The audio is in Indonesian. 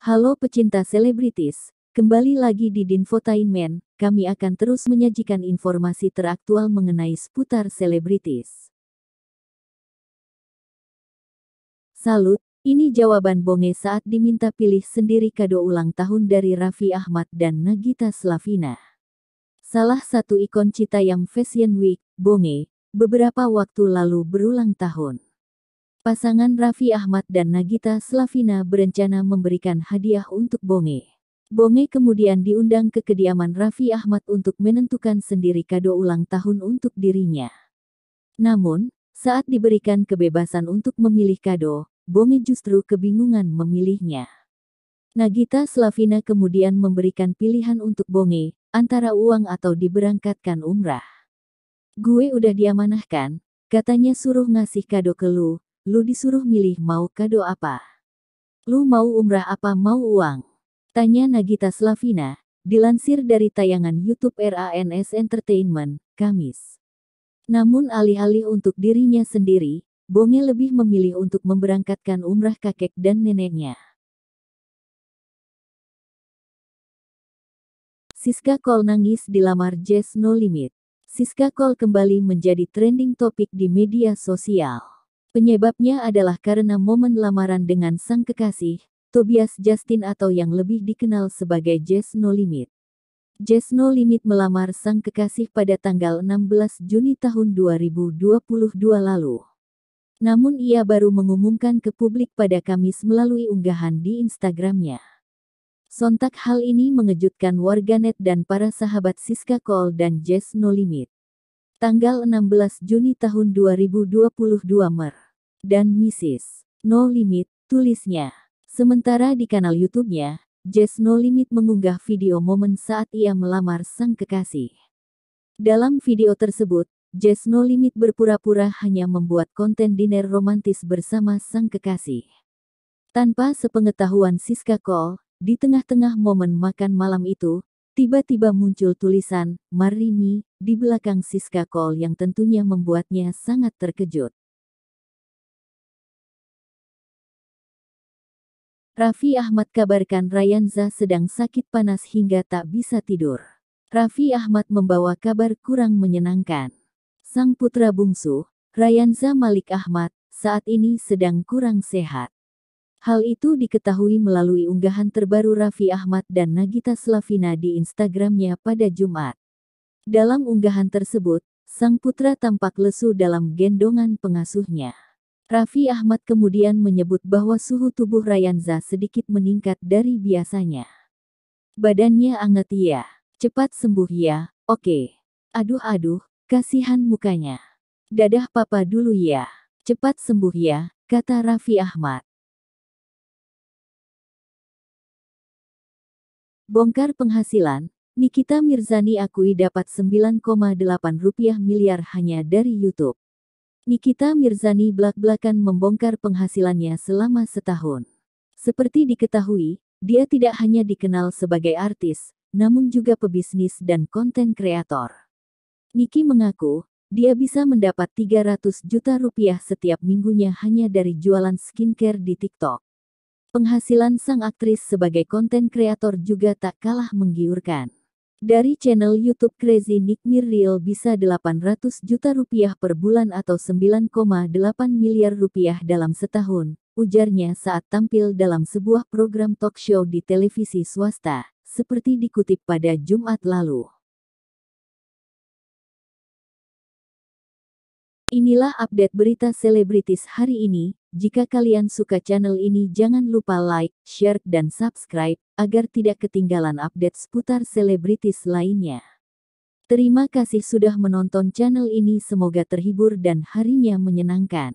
Halo pecinta selebritis, kembali lagi di Dinfotainment, kami akan terus menyajikan informasi teraktual mengenai seputar selebritis. Salut, ini jawaban Bonge saat diminta pilih sendiri kado ulang tahun dari Raffi Ahmad dan Nagita Slavina. Salah satu ikon Citayam Fashion Week, Bonge, beberapa waktu lalu berulang tahun. Pasangan Raffi Ahmad dan Nagita Slavina berencana memberikan hadiah untuk Bonge. Bonge kemudian diundang ke kediaman Raffi Ahmad untuk menentukan sendiri kado ulang tahun untuk dirinya. Namun, saat diberikan kebebasan untuk memilih kado, Bonge justru kebingungan memilihnya. Nagita Slavina kemudian memberikan pilihan untuk Bonge, antara uang atau diberangkatkan umrah. Gue udah diamanahkan, katanya suruh ngasih kado ke lu, Lu disuruh milih mau kado apa? Lu mau umrah apa mau uang? Tanya Nagita Slavina, dilansir dari tayangan YouTube RANS Entertainment, Kamis. Namun alih-alih untuk dirinya sendiri, Bonge lebih memilih untuk memberangkatkan umrah kakek dan neneknya. Siska Kol nangis dilamar Jess No Limit. Siska Kol kembali menjadi trending topik di media sosial. Penyebabnya adalah karena momen lamaran dengan sang kekasih, Tobias Justin atau yang lebih dikenal sebagai Jess No Limit. Jess No Limit melamar sang kekasih pada tanggal 16 Juni tahun 2022 lalu. Namun ia baru mengumumkan ke publik pada Kamis melalui unggahan di Instagramnya. Sontak hal ini mengejutkan warganet dan para sahabat Siska Cole dan Jess No Limit. Tanggal 16 Juni tahun 2022 Mer. Dan Mrs. No Limit, tulisnya. Sementara di kanal YouTube-nya, Jess No Limit mengunggah video momen saat ia melamar sang kekasih. Dalam video tersebut, Jess No Limit berpura-pura hanya membuat konten dinner romantis bersama sang kekasih. Tanpa sepengetahuan Siska Cole, di tengah-tengah momen makan malam itu, Tiba-tiba muncul tulisan, Marimi, di belakang Siska Cole yang tentunya membuatnya sangat terkejut. Raffi Ahmad kabarkan Rayanza sedang sakit panas hingga tak bisa tidur. Raffi Ahmad membawa kabar kurang menyenangkan. Sang putra bungsu, Rayanza Malik Ahmad, saat ini sedang kurang sehat. Hal itu diketahui melalui unggahan terbaru Raffi Ahmad dan Nagita Slavina di Instagramnya pada Jumat. Dalam unggahan tersebut, sang putra tampak lesu dalam gendongan pengasuhnya. Raffi Ahmad kemudian menyebut bahwa suhu tubuh Rayanza sedikit meningkat dari biasanya. Badannya anget ya. Cepat sembuh ya, oke. Aduh-aduh, kasihan mukanya. Dadah papa dulu ya. Cepat sembuh ya, kata Raffi Ahmad. Bongkar penghasilan, Nikita Mirzani akui dapat 9,8 rupiah miliar hanya dari YouTube. Nikita Mirzani belak-belakan membongkar penghasilannya selama setahun. Seperti diketahui, dia tidak hanya dikenal sebagai artis, namun juga pebisnis dan konten kreator. Niki mengaku, dia bisa mendapat 300 juta rupiah setiap minggunya hanya dari jualan skincare di TikTok. Penghasilan sang aktris sebagai konten kreator juga tak kalah menggiurkan. Dari channel YouTube Crazy Nick Mirreal bisa 800 juta rupiah per bulan atau 9,8 miliar rupiah dalam setahun, ujarnya saat tampil dalam sebuah program talk show di televisi swasta, seperti dikutip pada Jumat lalu. Inilah update berita selebritis hari ini. Jika kalian suka channel ini jangan lupa like, share, dan subscribe, agar tidak ketinggalan update seputar selebritis lainnya. Terima kasih sudah menonton channel ini semoga terhibur dan harinya menyenangkan.